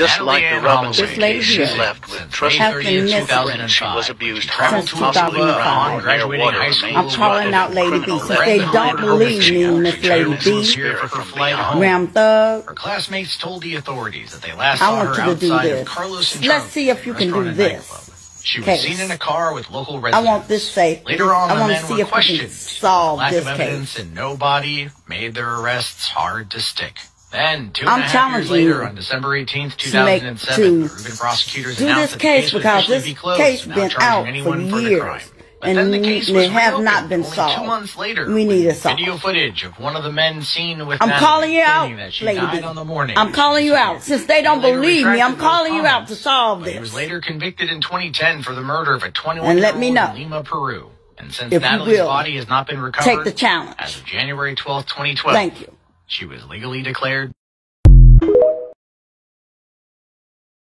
Just Natalee like the Robinson This lady case, she's left with trust May Has 30th, been missing. 2005, She was abused she traveled Since to Tuscaloosa 2005. on graduating high school. I'm calling out Lady B. Since they don't believe me, Miss Lady B, Ram Thug, Her classmates told the authorities that they last I saw want her you to do outside this. of Carlos and Let's see if you can do this. She was case. seen in a car with local I residents. want this safe. Later on, I the want men to see were if we can questioned. solve Lack this of evidence case. and no body made their arrests hard to stick. Then, two I'm and a half years later, on December 18th, to make- 2007, to Aruban prosecutors do announced this that the case case because officially this closed, case been out anyone for the years, crime. But and then the case was have not been only solved. Two months later, We need a it solved. Video footage of one of the men seen with I'm calling you out, stating that she Lady on the morning. I'm calling you out. Since they don't believe me, I'm calling you out to solve But He was later convicted in 2010 for the murder of a 21 And year let old me know in Lima, Peru. And since if Natalee's body has not been recovered, take the challenge. as of January 12, 2012, Thank you. She was legally declared